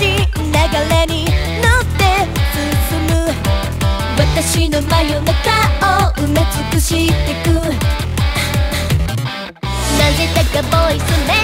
流れにの真夜中を埋め尽くしてく。なぜだかボイスメ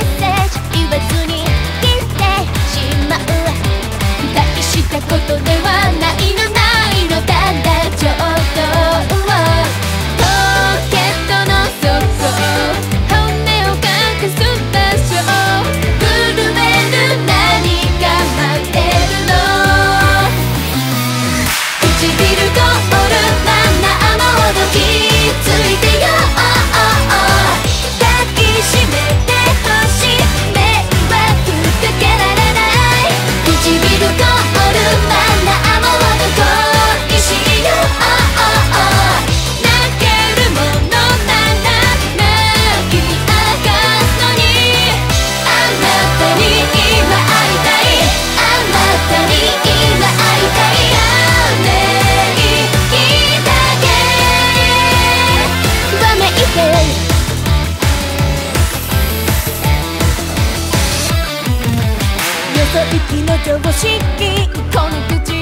息の常識。この口